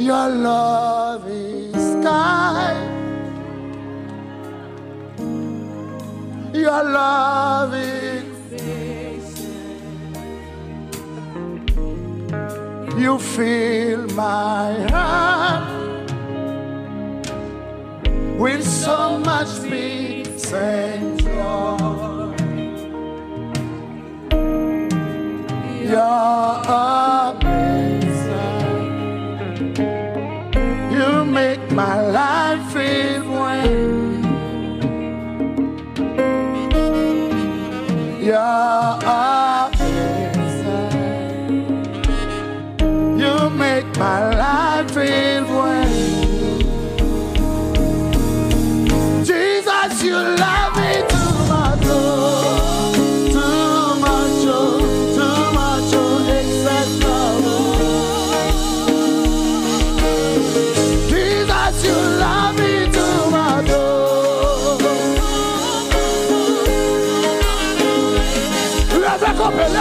Your love is kind. Your love is You fill my heart with so much peace and You make my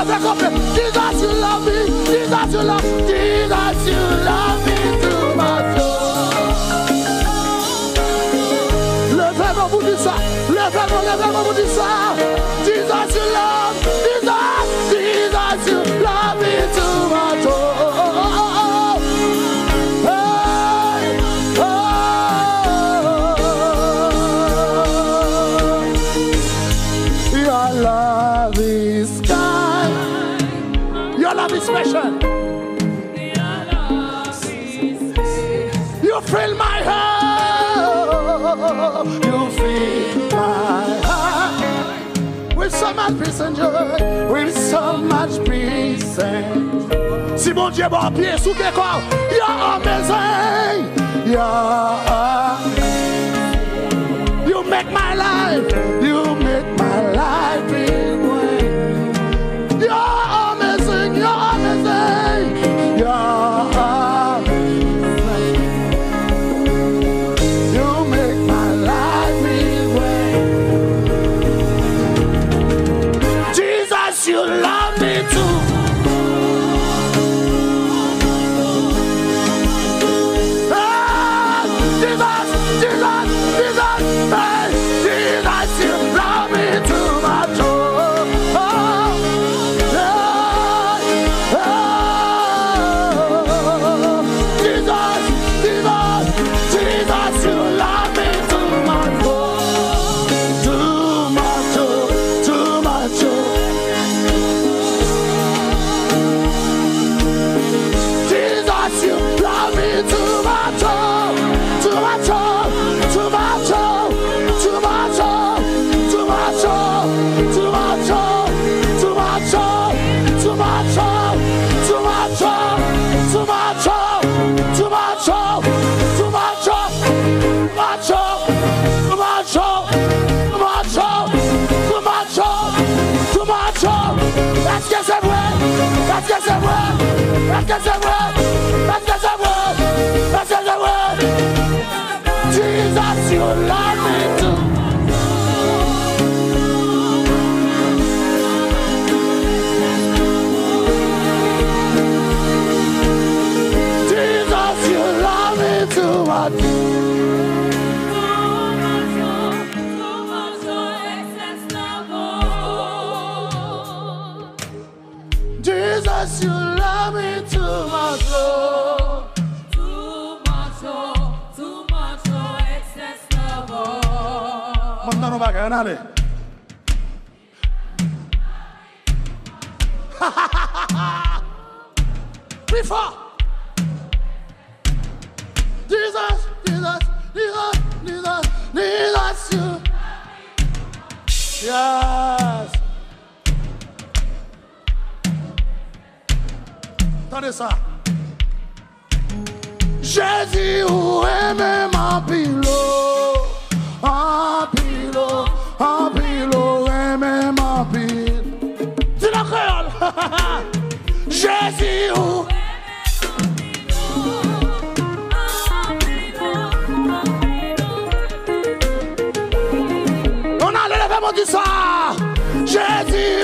up. Jesus, you love me. Jesus, you love. Jesus, you me much. oh. Levez-moi, vous ça. Levez-moi, levez-moi, vous dites ça. Your love is special. You fill my heart. You fill my heart with so much peace and joy. With so much peace and joy. Si mon Dieu bon pied sous quelque corps, you're amazing. You're. You make my life. You make Parce que c'est moi, parce que c'est moi, parce que c'est moi, parce que c'est moi, parce que c'est moi. Jesus, you love me too. You love me too much, oh. Before. Jesus, Jesus, Jesus, Jesus, Jesus, you. Yeah. Jésus, où est même en pilo, pilo, en pilo, et pile. Dis le créole. Jésus, on a du ça. Jésus,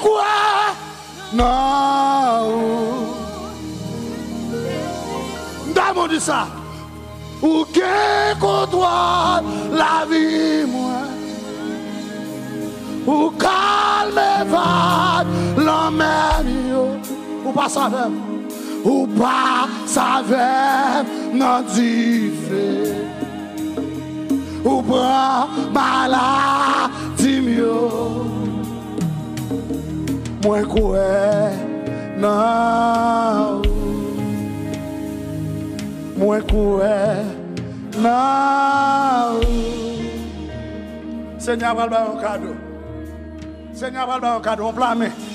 kwa nan ou. Moun di sa, ou gen kontwa la vi mwen, ou kalme vat lan men yo, ou pa savem, ou pa savem nan di fe, ou pran mala, mwen kwe nan. Mwen kwe nan. Senya pral ba yon kado. Senya pral ba yon kado, on plame